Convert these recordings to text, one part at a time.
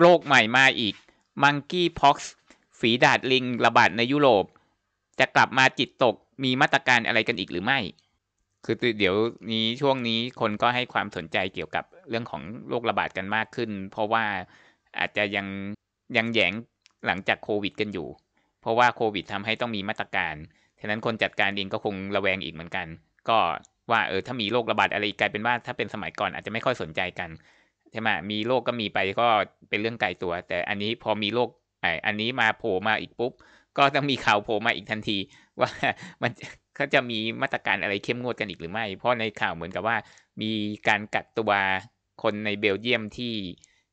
โรคใหม่มาอีก Monkey Pox ฝีดาดลิงระบาดในยุโรป จะกลับมาจิตตกมีมาตรการอะไรกันอีกหรือไม่ คือเดี๋ยวนี้ช่วงนี้คนก็ให้ความสนใจเกี่ยวกับเรื่องของโรคระบาดกันมากขึ้น เพราะว่าอาจจะยังยังแยงหลังจากโควิดกันอยู่ เพราะว่าโควิดทำให้ต้องมีมาตรการ ฉะนั้นคนจัดการเองก็คงระแวงอีกเหมือนกัน ก็ว่าเออถ้ามีโรคระบาดอะไรกลายเป็นว่าถ้าเป็นสมัยก่อนอาจจะไม่ค่อยสนใจกัน ช่ไหมมีโรคก็มีไปก็เป็นเรื่องไกลตัว แต่อันนี้พอมีโรคไออันนี้มาโผล่มาอีกปุ๊บ ก็ต้องมีข่าวโผล่มาอีกทันที ว่ามันเขาจะมีมาตรการอะไรเข้มงวดกันอีกหรือไม่ เพราะในข่าวเหมือนกับว่า มีการกักตัวคนในเบลเยียมที่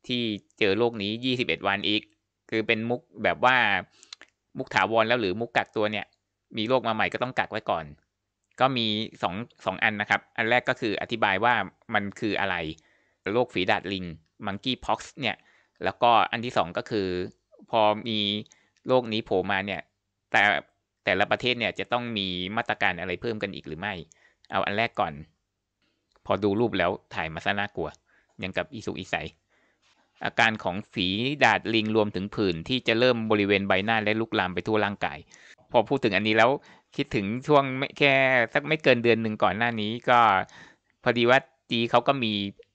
ที่เจอโรคนี้ 21 วันอีก คือเป็นมุกแบบว่ามุกถาวรแล้วหรือมุกกักตัวเนี่ย มีโรคมาใหม่ก็ต้องกักไว้ก่อน ก็มีสองสองอันนะครับ อันแรกก็คืออธิบายว่ามันคืออะไร โรคฝีดาดลิง monkey pox เนี่ยแล้วก็อันที่สองก็คือ พอมีโรคนี้โผล่มาเนี่ย แต่แต่ละประเทศเนี่ยจะต้องมีมาตรการอะไรเพิ่มกันอีกหรือไม่ เอาอันแรกก่อน พอดูรูปแล้วถ่ายมาซะน่ากลัว ยังกับอีสุอีใสอาการของฝีดาดลิงรวมถึงผื่นที่จะเริ่มบริเวณใบหน้าและลุกลามไปทั่วร่างกาย พอพูดถึงอันนี้แล้วคิดถึงช่วงไม่แค่สักไม่เกินเดือนหนึ่งก่อนหน้านี้ก็ พอดีว่าจีเขาก็มี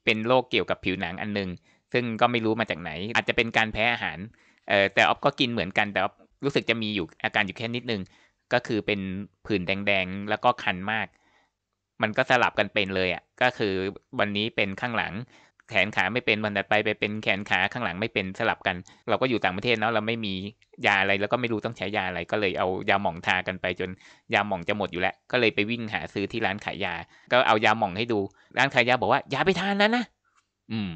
เป็นโรคเกี่ยวกับผิวหนังอันนึง ซึ่งก็ไม่รู้มาจากไหน อาจจะเป็นการแพ้อาหารเออแต่ออฟก็กินเหมือนกันแต่รู้สึกจะมีอยู่อาการอยู่แค่นิดนึง ก็คือเป็นผื่นแดงๆ แล้วก็คันมาก มันก็สลับกันเป็นเลยอะก็คือวันนี้เป็นข้างหลัง แขนขาไม่เป็นวันถัดไปไปเป็นแขนขาข้างหลังไม่เป็นสลับกัน เราก็อยู่ต่างประเทศเนาะเราไม่มียาอะไรแล้วก็ไม่รู้ต้องใช้ยาอะไรก็เลยเอายาหม่องทากันไปจนยาหม่องจะหมดอยู่แล้ว ก็เลยไปวิ่งหาซื้อที่ร้านขายยา ก็เอายาหม่องให้ดู ร้านขายยาบอกว่ายาไปทานนั้นนะอืม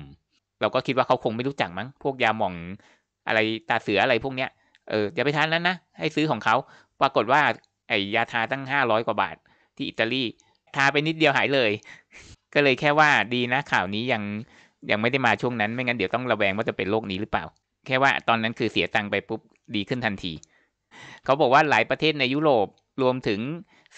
เราก็คิดว่าเขาคงไม่รู้จักมั้งพวกยาหม่องอะไรตาเสืออะไรพวกเนี้ยเอออย่าไปทานนั้นนะให้ซื้อของเขาปรากฏว่าไอ้ยาทาตั้งห้าร้อยกว่าบาทที่อิตาลีทาไปนิดเดียวหายเลย ก็เลยแค่ว่าดีนะข่าวนี้ยังยังไม่ได้มาช่วงนั้น ไม่งั้นเดี๋ยวต้องระแวงว่าจะเป็นโรคนี้หรือเปล่า แค่ว่าตอนนั้นคือเสียตังค์ไปปุ๊บดีขึ้นทันที เขาบอกว่าหลายประเทศในยุโรปรวมถึง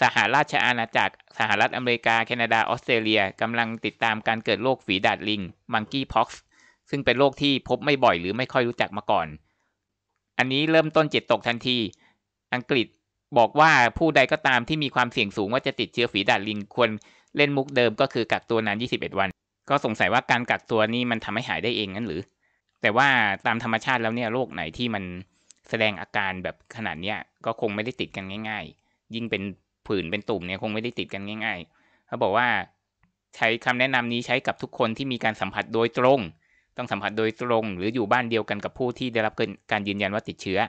สหราชอาณาจักร สหรัฐอเมริกา แคนาดา ออสเตรเลียกำลังติดตามการเกิดโรคฝีดาดลิง มังกี้พ็อกซ์ ซึ่งเป็นโรคที่พบไม่บ่อยหรือไม่ค่อยรู้จักมาก่อน อันนี้เริ่มต้นจิตตกทันที อังกฤษบอกว่าผู้ใดก็ตามที่มีความเสี่ยงสูงว่าจะติดเชื้อฝีดาดลิงควร เล่นมุกเดิมก็คือกักตัวนาน 21 วัน ก็สงสัยว่าการกักตัวนี่มันทำให้หายได้เองงั้นหรือ แต่ว่าตามธรรมชาติแล้วเนี่ยโรคไหนที่มันแสดงอาการแบบขนาดเนี้ยก็คงไม่ได้ติดกันง่าย ๆ ยิ่งเป็นผื่นเป็นตุ่มเนี่ยคงไม่ได้ติดกันง่าย ๆ เขาบอกว่าใช้คำแนะนำนี้ใช้กับทุกคนที่มีการสัมผัสโดยตรง ต้องสัมผัสโดยตรง หรืออยู่บ้านเดียวกันกับผู้ที่ได้รับการยืนยันว่าติดเชื้อ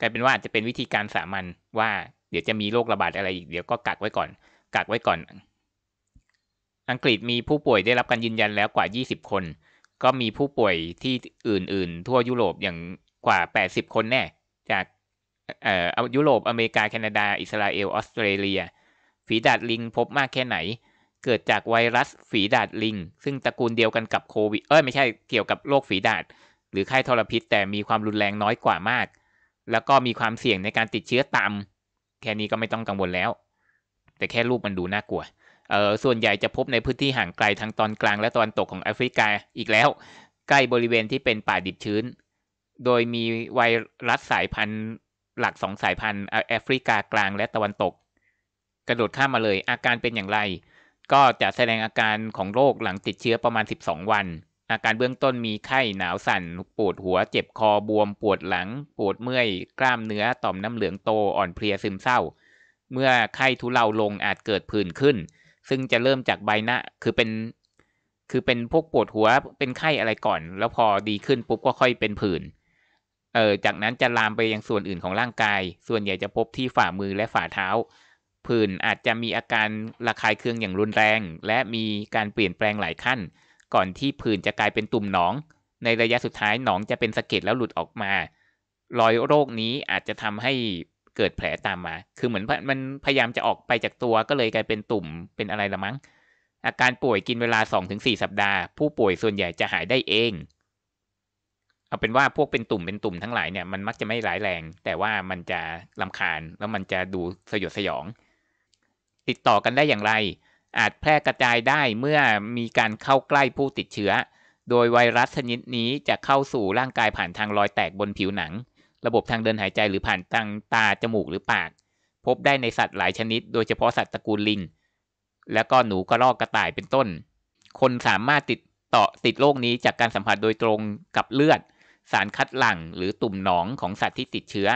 กลายเป็นว่าจะเป็นวิธีการสามัญว่าเดี๋ยวจะมีโรคระบาดอะไรอีกเดี๋ยวก็กักไว้ก่อน กักไว้ก่อน อังกฤษมีผู้ป่วยได้รับการยืนยันแล้วกว่า 20 คน ก็มีผู้ป่วยที่อื่น ๆ ทั่วยุโรปอย่างกว่า 80 คนแน่ จากเอ่อยุโรปอเมริกา แคนาดา อิสราเอล ออสเตรเลีย ฝีดาดลิงพบมากแค่ไหน เกิดจากไวรัสฝีดาดลิง ซึ่งตระกูลเดียวกันกับโควิด เอ้ยไม่ใช่เกี่ยวกับโรคฝีดาด หรือไข้ทรพิษ แต่มีความรุนแรงน้อยกว่ามาก แล้วก็มีความเสี่ยงในการติดเชื้อต่ำแค่นี้ก็ไม่ต้องกังวลแล้ว แต่แค่รูปมันดูน่ากลัว เอ่อส่วนใหญ่จะพบในพื้นที่ห่างไกลทางตอนกลางและตอนตกของแอฟริกาอีกแล้ว ใกล้บริเวณที่เป็นป่าดิบชื้น โดยมีไวรัสสายพันธุ์หลักสองสายพันธุ์แอฟริกากลางและตะวันตก กระโดดข้ามมาเลยอาการเป็นอย่างไร ก็จะแสดงอาการของโรคหลังติดเชื้อประมาณ 12 วัน อาการเบื้องต้นมีไข้หนาวสั่น ปวดหัว เจ็บคอบวม ปวดหลัง ปวดเมื่อย กล้ามเนื้อต่อมน้ำเหลืองโตอ่อนเพลียซึมเศร้า เมื่อไข้ทุเลาลงอาจเกิดผื่นขึ้น ซึ่งจะเริ่มจากใบหน้าคือเป็น คือเป็นพวกปวดหัวเป็นไข้อะไรก่อน แล้วพอดีขึ้นปุ๊บก็ค่อยเป็นผื่นเออจากนั้นจะลามไปยังส่วนอื่นของร่างกาย ส่วนใหญ่จะพบที่ฝ่ามือและฝ่าเท้า ผื่นอาจจะมีอาการระคายเคืองอย่างรุนแรง และมีการเปลี่ยนแปลงหลายขั้น ก่อนที่ผื่นจะกลายเป็นตุ่มหนอง ในระยะสุดท้ายหนองจะเป็นสะเก็ดแล้วหลุดออกมา รอยโรคนี้อาจจะทำให้ เกิดแผลตามมา คือเหมือนมันพยายามจะออกไปจากตัวก็เลยกลายเป็นตุ่มเป็นอะไรละมั้ง อาการป่วยกินเวลา 2-4 สัปดาห์ ผู้ป่วยส่วนใหญ่จะหายได้เอง เอาเป็นว่าพวกเป็นตุ่มเป็นตุ่มทั้งหลายเนี่ยมันมักจะไม่ร้ายแรง แต่ว่ามันจะลำคาญแล้วมันจะดูสยดสยอง ติดต่อกันได้อย่างไร อาจแพร่กระจายได้เมื่อมีการเข้าใกล้ผู้ติดเชื้อ โดยไวรัสชนิดนี้จะเข้าสู่ร่างกายผ่านทางรอยแตกบนผิวหนัง ระบบทางเดินหายใจหรือผ่านทางตาจมูกหรือปาก พบได้ในสัตว์หลายชนิด โดยเฉพาะสัตว์ตระกูลลิง แล้วก็หนูกระรอกกระต่ายเป็นต้น คนสามารถติดต่อติดโรคนี้จากการสัมผัสโดยตรงกับเลือด สารคัดหลั่งหรือตุ่มหนองของสัตว์ที่ติดเชื้อ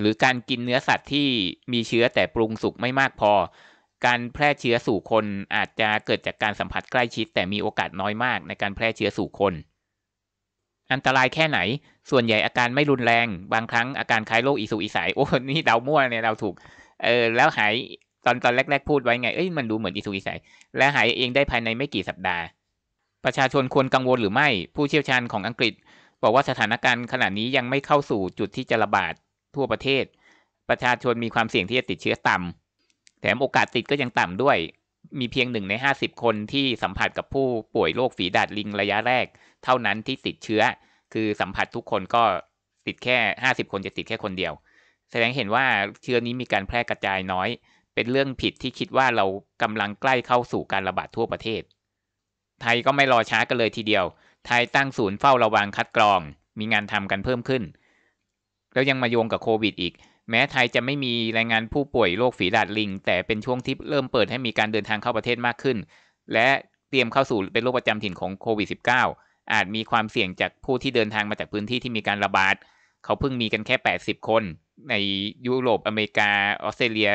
หรือการกินเนื้อสัตว์ที่มีเชื้อแต่ปรุงสุกไม่มากพอ การแพร่เชื้อสู่คนอาจจะเกิดจากการสัมผัสใกล้ชิด แต่มีโอกาสน้อยมากในการแพร่เชื้อสู่คน อันตรายแค่ไหน ส่วนใหญ่อาการไม่รุนแรง บางครั้งอาการคล้ายโรคอีสุกอีใสโอ้ นี่เดามั่วเนี่ยเราถูก เออ แล้วหายตอนตอนแรก ๆ พูดไว้ไง เอ้ย มันดูเหมือนอีสุกอีใสและหายเองได้ภายในไม่กี่สัปดาห์ ประชาชนควรกังวลหรือไม่ ผู้เชี่ยวชาญของอังกฤษ บอกว่าสถานการณ์ขณะนี้ยังไม่เข้าสู่จุดที่จะระบาดทั่วประเทศ ประชาชนมีความเสี่ยงที่จะติดเชื้อต่ำแถมโอกาสติดก็ยังต่ำด้วย มีเพียงหนึ่งในห้าสิบคนที่สัมผัสกับผู้ป่วยโรคฝีดาดลิงระยะแรก เท่านั้นที่ติดเชื้อ คือสัมผัสทุกคนก็ติดแค่ห้าสิบคนจะติดแค่คนเดียว แสดงเห็นว่าเชื้อนี้มีการแพร่กระจายน้อย เป็นเรื่องผิดที่คิดว่าเรากำลังใกล้เข้าสู่การระบาดทั่วประเทศ ไทยก็ไม่รอช้ากันเลยทีเดียว ไทยตั้งศูนย์เฝ้าระวังคัดกรอง มีงานทำกันเพิ่มขึ้น แล้วยังมาโยงกับโควิดอีก แม้ไทยจะไม่มีรายงานผู้ป่วยโรคฝีดาดลิง แต่เป็นช่วงที่เริ่มเปิดให้มีการเดินทางเข้าประเทศมากขึ้น และเตรียมเข้าสู่เป็นโรคประจำถิ่นของโควิด -19 อาจมีความเสี่ยงจากผู้ที่เดินทางมาจากพื้นที่ที่มีการระบาด เขาเพิ่งมีกันแค่ 80 คน ในยุโรปอเมริกา ออสเตรเลีย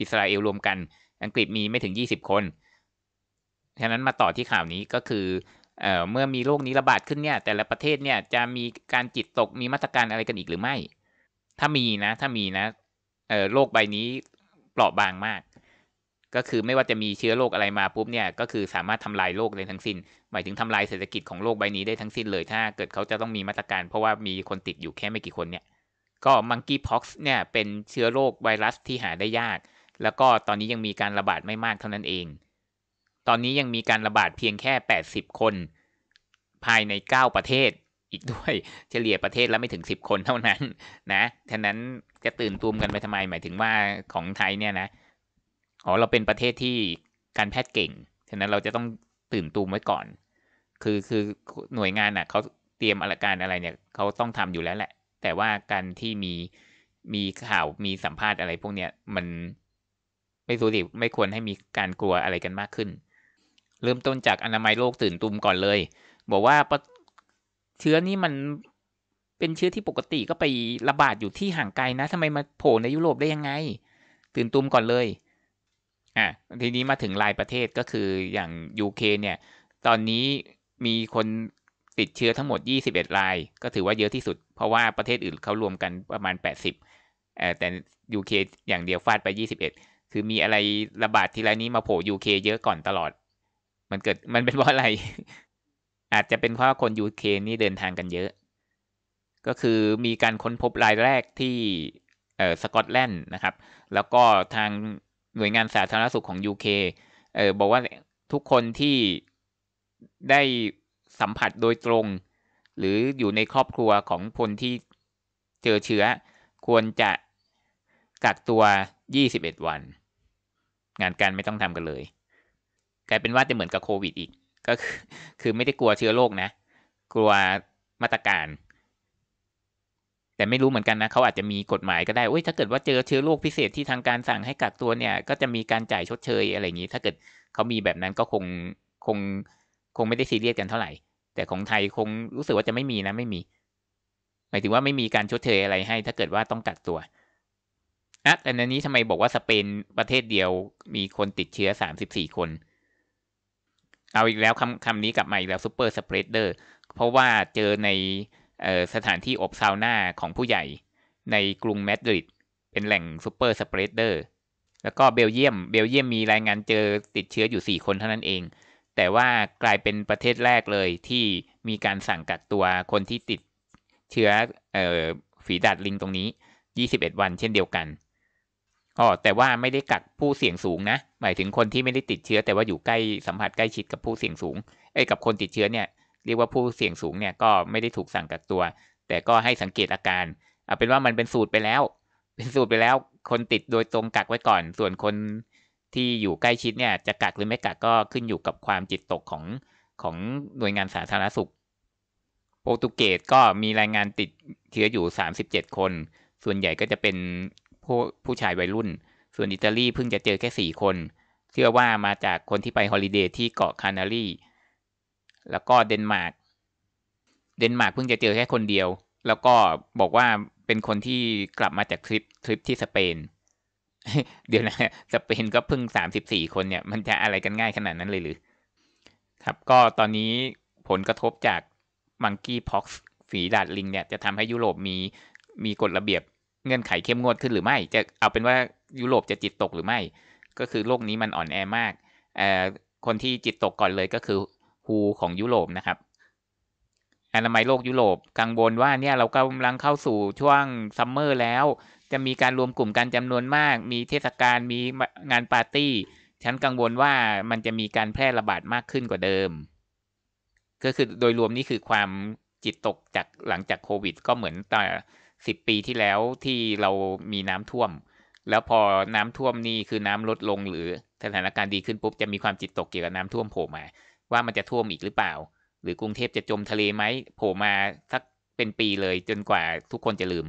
อิสราเอลรวมกัน อังกฤษมีไม่ถึง 20 คน ฉะนั้นมาต่อที่ข่าวนี้ก็คือเอเมื่อมีโรคนี้ระบาดขึ้นเนี่ยแต่ละประเทศเนี่ยจะมีการจิตตกมีมาตรการอะไรกันอีกหรือไม่ ถ้ามีนะ ถ้ามีนะเอ่อโรคใบนี้เปราะบางมาก ก็คือไม่ว่าจะมีเชื้อโรคอะไรมาปุ๊บเนี่ย ก็คือสามารถทำลายโลกได้ทั้งสิน้น หมายถึงทำลายเศรษฐกิจของโลกใบนี้ได้ทั้งสิ้นเลย ถ้าเกิดเขาจะต้องมีมาตรการ เพราะว่ามีคนติดอยู่แค่ไม่กี่คนเนี่ย ก็มังกี้พ็อกซ์เนี่ยเป็นเชื้อโรคไวรัสที่หาได้ยาก แล้วก็ตอนนี้ยังมีการระบาดไม่มากเท่านั้นเอง ตอนนี้ยังมีการระบาดเพียงแค่ 80 คน ภายใน 9 ประเทศ อีกด้วยเฉลี่ยประเทศละไม่ถึง 10 คนเท่านั้นนะฉะนั้นจะตื่นตูมกันไปทำไมหมายถึงว่าของไทยเนี่ยนะอ๋อเราเป็นประเทศที่การแพทย์เก่งฉะนั้นเราจะต้องตื่นตูมไว้ก่อน คือคือหน่วยงานอะเขาเตรียมอะไรการอะไรเนี่ยเขาต้องทำอยู่แล้วแหละ แต่ว่าการที่มีมีข่าวมีสัมภาษณ์อะไรพวกเนี้ยมันไม่รู้สิไม่ควรให้มีการกลัวอะไรกันมากขึ้น เริ่มต้นจากอนามัยโลกตื่นตูมก่อนเลย บอกว่า เชื้อนี้มันเป็นเชื้อที่ปกติก็ไประบาดอยู่ที่ห่างไกลนะทำไมมาโผล่ในยุโรปได้ยังไง ตื่นตูมก่อนเลยอะทีนี้มาถึงรายประเทศก็คืออย่างUK เนี่ย ตอนนี้มีคนติดเชื้อทั้งหมด 21 ราย ก็ถือว่าเยอะที่สุด เพราะว่าประเทศอื่นเขารวมกันประมาณ 80เอ่อแต่ UK อย่างเดียวฟาดไป 21 คือมีอะไรระบาดทีไรนี้มาโผล่ UK เยอะก่อนตลอด มันเกิดมันเป็นเพราะอะไร อาจจะเป็นเพราะคน UK นี่เดินทางกันเยอะ ก็คือมีการค้นพบรายแรกที่เออสกอตแลนด์นะครับ แล้วก็ทางหน่วยงานสาธารณสุขของ UK เออบอกว่าทุกคนที่ได้สัมผัสโดยตรง หรืออยู่ในครอบครัวของคนที่เจอเชื้อ ควรจะกักตัว 21 วัน งานการไม่ต้องทำกันเลย กลายเป็นว่าจะเหมือนกับโควิดอีก ก็คือไม่ได้กลัวเชื้อโรคนะ กลัวมาตรการ แต่ไม่รู้เหมือนกันนะเขาอาจจะมีกฎหมายก็ได้โอ้ยถ้าเกิดว่าเจอเชื้อโรคพิเศษที่ทางการสั่งให้กักตัวเนี่ย ก็จะมีการจ่ายชดเชยอะไรอย่างนี้ ถ้าเกิดเขามีแบบนั้นก็คงคงคงไม่ได้ซีเรียสกันเท่าไหร่ แต่ของไทยคงรู้สึกว่าจะไม่มีนะไม่มี หมายถึงว่าไม่มีการชดเชยอะไรให้ ถ้าเกิดว่าต้องกักตัวอะแต่ในนี้ทำไมบอกว่าสเปนประเทศเดียวมีคนติดเชื้อสามสิบสี่คน เอาอีกแล้วคำคำนี้กลับมาอีกแล้ว superspreaderเพราะว่าเจอในสถานที่อบซาวน่าของผู้ใหญ่ในกรุงมาดริดเป็นแหล่ง superspreader แล้วก็เบลเยียม เบลเยียมมีรายงานเจอติดเชื้ออยู่ 4 คนเท่านั้นเอง แต่ว่ากลายเป็นประเทศแรกเลยที่มีการสั่งกักตัวคนที่ติดเชื้อออฝีดาษลิงตรงนี้ 21 วันเช่นเดียวกัน อ๋อแต่ว่าไม่ได้กักผู้เสี่ยงสูงนะ หมายถึงคนที่ไม่ได้ติดเชื้อ แต่ว่าอยู่ใกล้สัมผัสใกล้ชิดกับผู้เสี่ยงสูงเอ้กับคนติดเชื้อเนี่ยเรียกว่าผู้เสี่ยงสูงเนี่ยก็ไม่ได้ถูกสั่งกักตัว แต่ก็ให้สังเกตอาการเอาเป็นว่ามันเป็นสูตรไปแล้ว เป็นสูตรไปแล้ว คนติดโดยตรงกักไว้ก่อน ส่วนคนที่อยู่ใกล้ชิดเนี่ยจะกักหรือไม่กักก็ขึ้นอยู่กับความจิตตกของของหน่วยงานสาธารณสุข โปรตุเกสก็มีรายงานติดเชื้ออยู่ 37 คน ส่วนใหญ่ก็จะเป็น ผู้ผู้ชายวัยรุ่น ส่วนอิตาลีเพิ่งจะเจอแค่4คน เชื่อว่ามาจากคนที่ไป holiday ที่เกาะคานารีแล้วก็เดนมาร์กเดนมาร์กเพิ่งจะเจอแค่คนเดียว แล้วก็บอกว่าเป็นคนที่กลับมาจากทริปทริปที่สเปน เดี๋ยวนะสเปนก็เพิ่งสามสิบสี่คนเนี่ย มันจะอะไรกันง่ายขนาดนั้นเลยหรือ ครับ ก็ตอนนี้ผลกระทบจาก monkeypox ฝีดาษลิงเนี่ยจะทำให้ยุโรปมีมีกฎระเบียบ เงื่อนไขเข้มงวดขึ้นหรือไม่ จะเอาเป็นว่ายุโรปจะจิตตกหรือไม่ ก็คือโลกนี้มันอ่อนแอมากคนที่จิตตกก่อนเลยก็คือฮูของยุโรปนะครับอนามัยโลกยุโรปกังวลว่าเนี่ยเรากำลังเข้าสู่ช่วงซัมเมอร์แล้ว จะมีการรวมกลุ่มกันจำนวนมาก มีเทศกาลมีงานปาร์ตี้ ฉันกังวลว่ามันจะมีการแพร่ระบาดมากขึ้นกว่าเดิม ก็คือโดยรวมนี่คือความจิตตกจากหลังจากโควิด ก็เหมือนตอน สิบปีที่แล้วที่เรามีน้ำท่วม แล้วพอน้ำท่วมนี่คือน้ำลดลงหรือสถานการณ์ดีขึ้นปุ๊บจะมีความจิตตกเกี่ยวกับน้ำท่วมโผล่มา ว่ามันจะท่วมอีกหรือเปล่า หรือกรุงเทพจะจมทะเลไหมโผล่มาสักเป็นปีเลยจนกว่าทุกคนจะลืม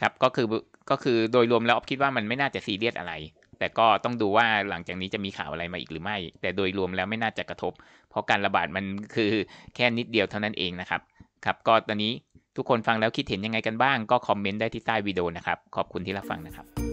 ครับก็คือก็คือโดยรวมแล้วออฟคิดว่ามันไม่น่าจะซีเรียสอะไร แต่ก็ต้องดูว่าหลังจากนี้จะมีข่าวอะไรมาอีกหรือไม่ แต่โดยรวมแล้วไม่น่าจะกระทบ เพราะการระบาดมันคือแค่นิดเดียวเท่านั้นเองนะครับ ครับ ก็ตอนนี้ ทุกคนฟังแล้วคิดเห็นยังไงกันบ้าง ก็คอมเมนต์ได้ที่ใต้วิดีโอนะครับ ขอบคุณที่รับฟังนะครับ